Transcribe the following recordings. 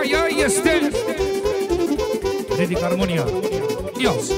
Aia este Ridic armonia. Ios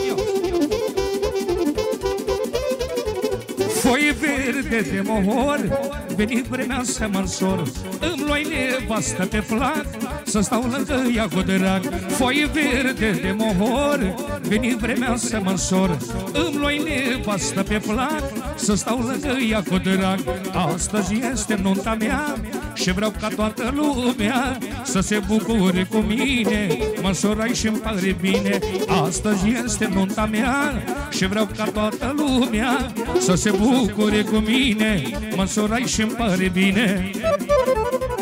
Foi verde de mohor Venit vremea să mă însor. Îmi luai nevastă pe plac Să stau lângă ea cu drag. Foi verde de mohor Venit vremea să mă însor. Îmi luai nevastă pe plac Să stau lângă ea cu drag. Astăzi este nunta mea Și vreau ca toată lumea Să se bucure cu mine. Mă însorai și-mi pare bine Astăzi este nunta mea. Și vreau ca toată lumea Să se bucure cu mine. Mă însorai și-mi pare bine.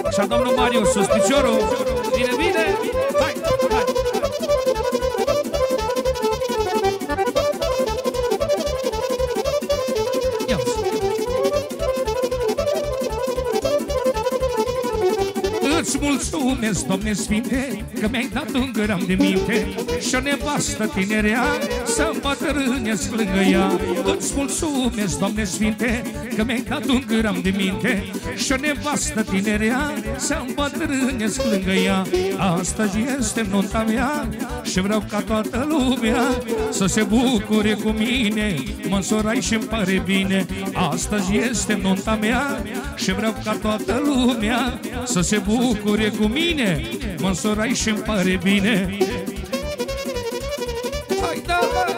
Așa domnul Marius, sus piciorul. Bine, bine. Hai, hai mulțumesc, Doamne Sfinte, că mi-ai dat un gram de minte. Și o nevastă tinerea să îmbătrânesc lângă ea. Îți mulțumesc, Doamne Sfinte, că mi-ai dat un gram de minte Și o nevastă tinerea să îmbătrânesc lângă ea. Astăzi este nunta mea și vreau ca toată lumea Să se bucure cu mine. Mă însorai și-mi pare bine. Astăzi este nunta mea Și vreau ca toată lumea Să se bucure cu mine. Mă însorai și-mi pare bine. Hai, da, bă!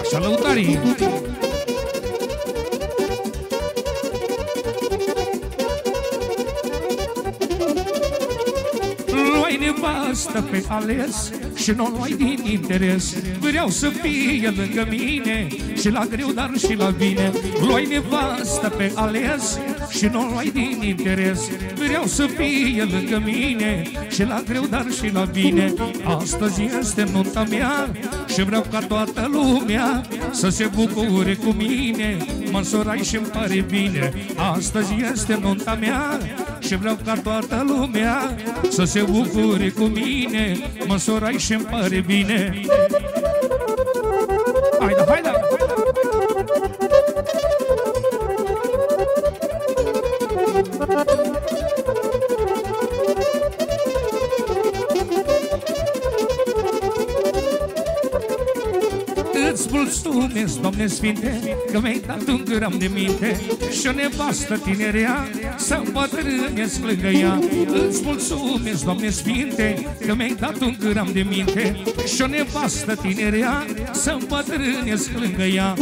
Așa lăutarii nevastă pe ales Și nu o luai din interes. Vreau să fie lângă mine Și la greu, dar și la bine. Luai nevastă pe ales Și nu o luai din interes. Vreau să fie lângă mine Și la greu, dar și la bine. Astăzi este nunta mea Și vreau ca toată lumea Să se bucure cu mine Mă însorai și-mi pare bine. Astăzi este nunta mea și vreau ca toată lumea Să se bucure cu mine. Mă însorai și-mi pare bine. Hai da, Doamne Sfinte, că mi-ai dat un gram de minte Și o nevastă tinerea să îmbătrânesc lângă ea. Îți mulțumesc, Doamne Sfinte, că mi-ai dat un gram de minte Și o nevastă tinerea să îmbătrânesc lângă ea.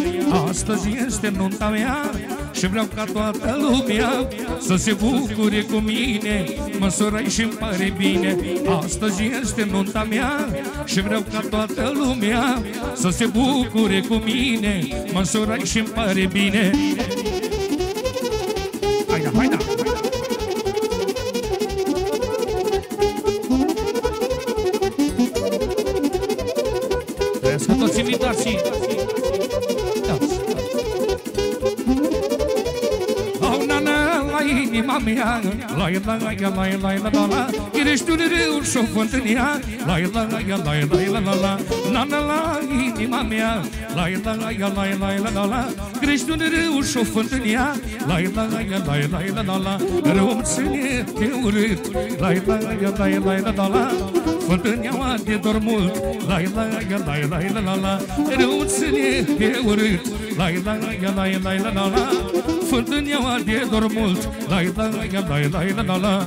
Astăzi este nunta mea și vreau ca toată lumea Să se bucure cu mine. Mă însorai și-mi pare bine. Astăzi este nunta mea Și vreau ca toată lumea Să se bucure cu mine. Mă însorai și-mi pare bine. Hai da, inima mea La la la la la la la la la Ești un râu și o fântânia La la la la la la la la Nana la inima mea La la la la la la la la la Crești un râu și o fântânia La la la la la la la la Rău-mi ține de urât La la la la la la la la Fântâneaua de dor mult La la la la la la la la Rău-mi ține de urât La la la la la la la la Fântâneaua de dor mult La la la la la la la la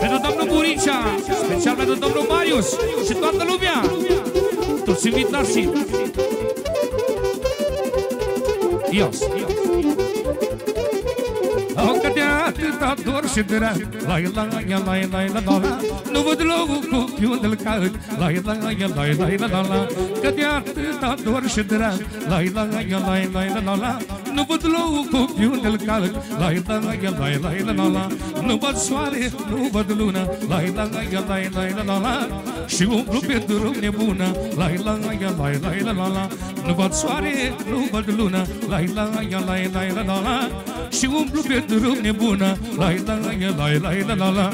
Pentru domnul Buricea Special pentru domnul Marius Și toată lumea. Toți invitații. Ios Au că de atâta dor și drag Lai, lai, lai, lai, lai, lai, Nu văd locul cu unde-l caut Lai, lai, lai, lai, lai, lai, lai Că de atâta dor și drag Lai, lai, lai, lai, lai, lai, lai Nu văd locul cu unde-l caut Lai, lai, lai, lai, lai, lai, lai Nu văd soare, nu văd lună Lai, lai, lai, lai, lai, lai, lai Și umplu pe drum nebună Lai, lai, lai, lai, lai, lai, lai Nu văd soare, nu văd lună Lai, lai, lai, lai, lai, lai, lai și umplu pe drum nebună La la la la la la la la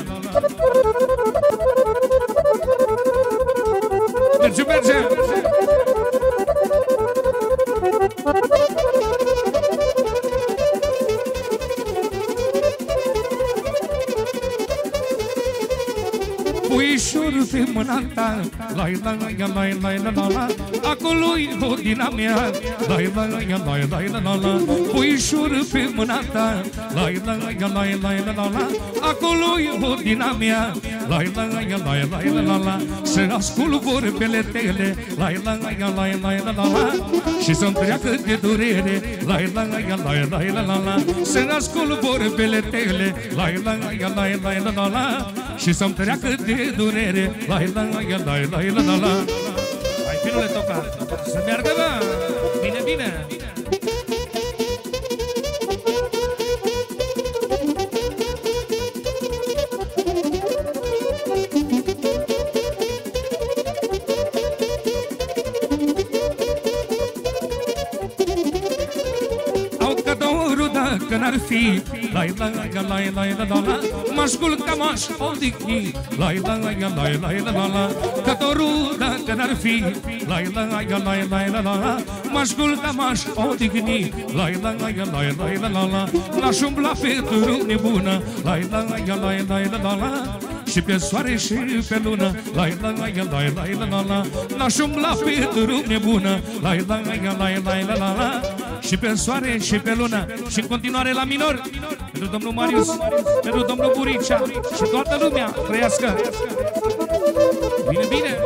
Merge, merge! Pe mâna ta La la la la la la la la Acolo-i hodina mea La la la la la la la la Puișor pe mâna ta La la la la la la la la Acolo-i hodina mea La la la la la la la la Să ascult vorbele tale La la la la la la la la Și să-mi treacă de durere La la la la la la la la Să ascult vorbele tale La la la la la la la la Și să-mi treacă de durere La la la la la la la la. Hai, finule, toca. Să meargă, bă Bine, bine că n-ar fi La la la la la la la la M-aș culca, m-aș odihni La la la la la la la la Că dorul dacă n-ar fi La la la la la la la la M-aș culca, m-aș odihni La la la la la la la la L-aș umbla pe drum nebună La la la la la la la la și pe soare și pe lună La la la la la la la la L-aș umbla pe drum nebună La la la la la la la la Și pe soare și pe lună. Și în continuare la minor Pentru domnul Marius. Pentru domnul Buricea Și toată lumea Trăiască. Bine, bine.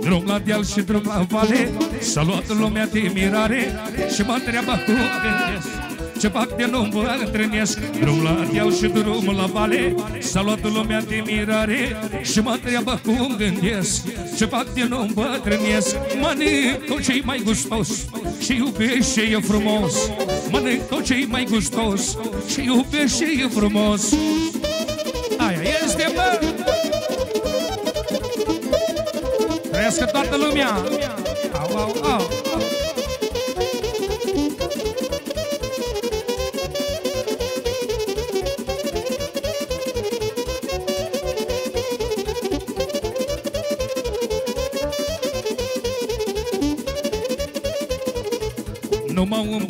Drum la deal și drum la vale. S-a luat lumea de mirare. Și mă întreabă cum gândesc ce fac de nu mă întâlnesc Drum la deal și drum la vale S-a luat lumea de mirare Și mă întreabă cum gândesc Ce fac de nu mă întâlnesc Mănânc tot ce mai gustos Și iubesc ce e frumos Mănânc tot ce mai gustos Și iubesc ce e frumos Aia este, bă! Trăiască toată lumea! Au, au, au!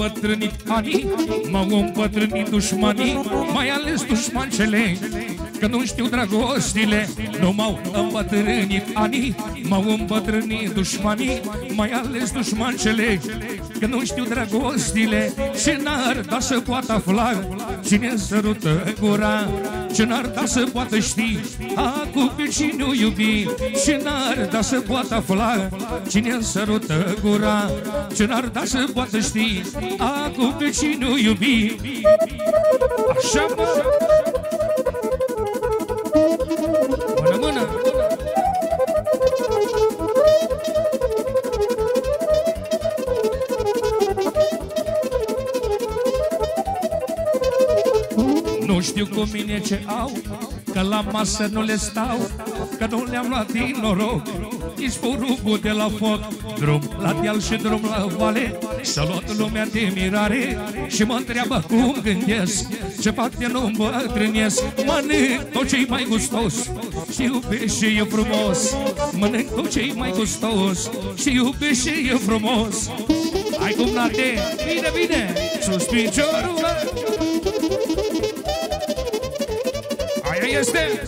Îmbătrânit anii M-au îmbătrânit dușmanii Mai ales dușmancele Că nu știu dragostile Nu m-au îmbătrânit anii M-au îmbătrânit dușmanii Mai ales dușmancele Că nu știu dragostile Ce n-ar da să poată afla? Cine sărută gura? Ce n-ar da să poată ști? Acum pe cine o iubi Ce n-ar da să poată afla? Cine sărută gura? Ce n-ar da să poată ști? Acum pe cine o iubi. Așa mă Nu știu cu mine ce au Că la masă nu le stau Că nu le-am luat din noroc. Nici porubul de la foc Drum la deal și drum la vale S-a luat lumea de mirare Și mă întreabă cum gândesc Ce fac de nu îmbătrânesc. Mănânc tot ce-i mai gustos Și iubesc și e frumos. Mănânc tot ce-i mai gustos Și iubesc și e frumos. Hai cum nate, bine, bine Sus piciorul Aia este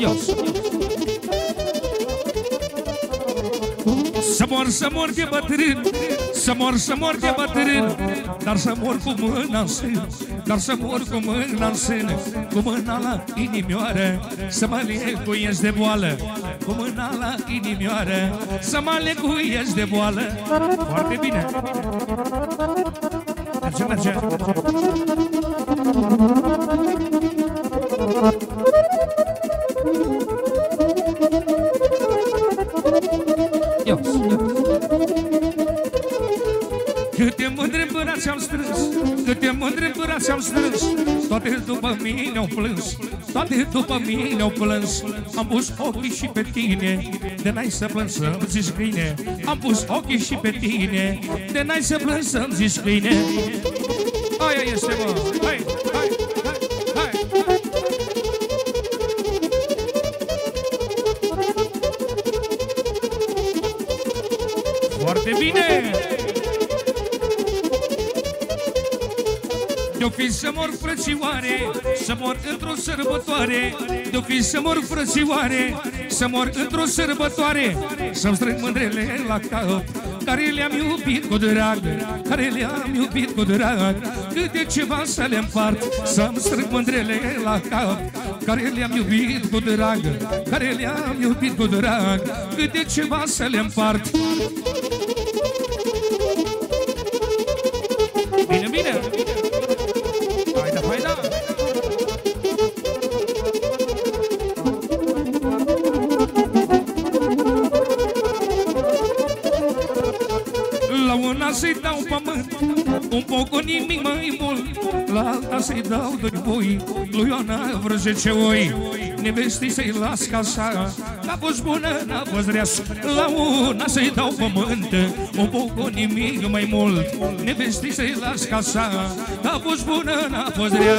Ios Să mor, să mor de bătrân Să mor, să mor de bătrân Dar să mor cu mâna în sân Dar să mor cu mâna în sân Cu mâna la inimioară Să mă lecuiesc de boală Cu mâna la inimioară Să mă lecuiesc de boală. Foarte bine Merge, merge Ios, ios. Câte mândre brațe am strâns Câte mândre brațe am strâns Toate după mine au plâns Toate după mine au plâns. Am pus ochii și pe tine De n-ai să plâng să-mi zici bine. Am pus ochii și pe tine De n-ai să plâng să-mi zici bine. Aia este, mă. Hai, hai, hai, hai. Bine! De-o fi să mor frățioare Să mor într-o sărbătoare. De-o fi să mor frățioare Să mor într-o sărbătoare. Să-mi strâng mândrele la cap Care le-am iubit cu drag Care le-am iubit cu drag. Câte ceva să le împart Să-mi strâng mândrele la cap Care le-am iubit cu drag Care le-am iubit cu drag. Câte ceva să le împart. Bine, să-i dau pământ Un poc cu nimic mai mult. La alta să-i dau doi boi Lui Ioana vreo zece oi. Nevestii să-i las casa A fost bună, n-a fost rea. La una să-i dau pământ Un poc cu nimic mai mult. Nevestii să-i las casa A fost bună, n-a fost rea